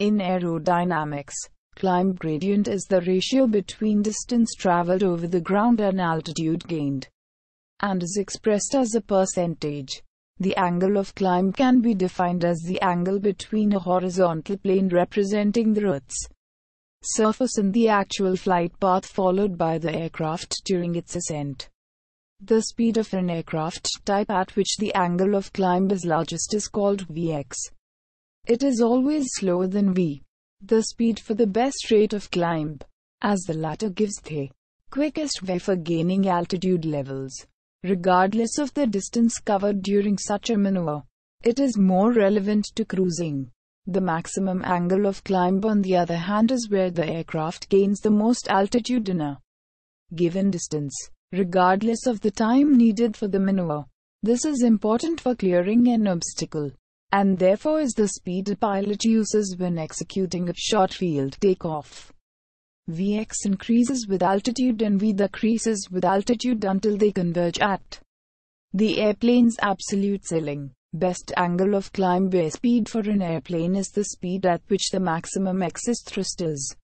In aerodynamics, climb gradient is the ratio between distance traveled over the ground and altitude gained, and is expressed as a percentage. The angle of climb can be defined as the angle between a horizontal plane representing the Earth's surface and the actual flight path followed by the aircraft during its ascent. The speed of an aircraft type at which the angle of climb is largest is called Vx. It is always slower than Vy, the speed for the best rate of climb, as the latter gives the quickest way for gaining altitude levels regardless of the distance covered during such a maneuver. It is more relevant to cruising. The maximum angle of climb, on the other hand, is where the aircraft gains the most altitude in a given distance, regardless of the time needed for the maneuver. This is important for clearing an obstacle, and therefore is the speed a pilot uses when executing a short field takeoff. Vx increases with altitude and Vy decreases with altitude until they converge at the airplane's absolute ceiling. Best angle of climb by speed for an airplane is the speed at which the maximum excess thrust is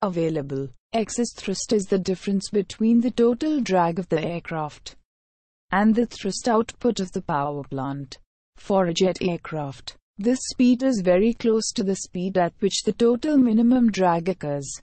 available. Excess thrust is the difference between the total drag of the aircraft and the thrust output of the power plant. For a jet aircraft, this speed is very close to the speed at which the total minimum drag occurs.